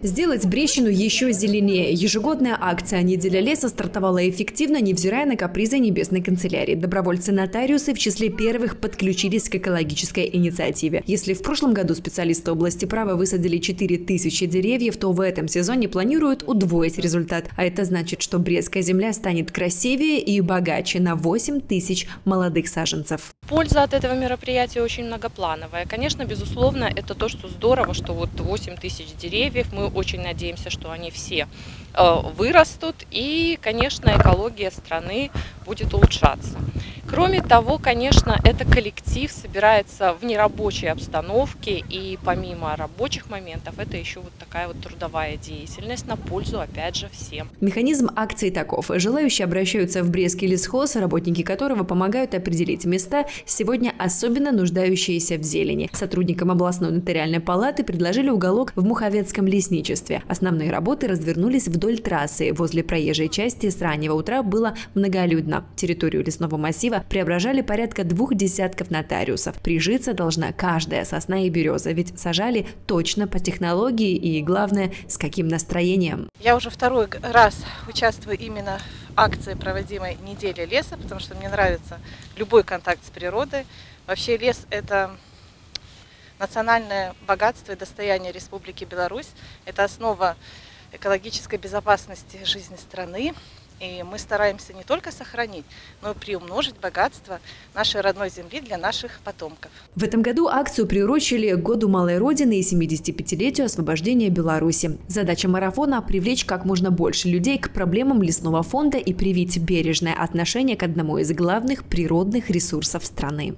Сделать Брещину еще зеленее. Ежегодная акция «Неделя леса» стартовала эффективно, невзирая на капризы Небесной канцелярии. Добровольцы-нотариусы в числе первых подключились к экологической инициативе. Если в прошлом году специалисты области права высадили 4000 деревьев, то в этом сезоне планируют удвоить результат. А это значит, что Брестская земля станет красивее и богаче на 8 тысяч молодых саженцев. Польза от этого мероприятия очень многоплановая. Конечно, безусловно, это то, что здорово, что вот 8 тысяч деревьев. Мы очень надеемся, что они все вырастут. И, конечно, экология страны будет улучшаться. Кроме того, конечно, это коллектив собирается в нерабочей обстановке, и помимо рабочих моментов, это еще вот такая вот трудовая деятельность на пользу, опять же, всем. Механизм акции таков. Желающие обращаются в Брестский лесхоз, работники которого помогают определить места, сегодня особенно нуждающиеся в зелени. Сотрудникам областной нотариальной палаты предложили уголок в Муховецком лесничестве. Основные работы развернулись вдоль трассы. Возле проезжей части с раннего утра было многолюдно. Территорию лесного массива преображали порядка двух десятков нотариусов. Прижиться должна каждая сосна и береза, ведь сажали точно по технологии и, главное, с каким настроением. Я уже второй раз участвую именно в акции, проводимой недели леса, потому что мне нравится любой контакт с природой. Вообще лес – это национальное богатство и достояние Республики Беларусь. Это основа экологической безопасности жизни страны. И мы стараемся не только сохранить, но и приумножить богатство нашей родной земли для наших потомков. В этом году акцию приурочили к Году Малой Родины и 75-летию освобождения Беларуси. Задача марафона – привлечь как можно больше людей к проблемам лесного фонда и привить бережное отношение к одному из главных природных ресурсов страны.